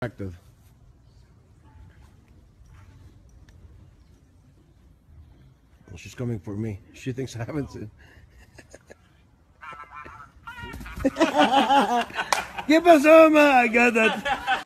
Active. She's coming for me. She thinks I haven't seen. give us some I got that.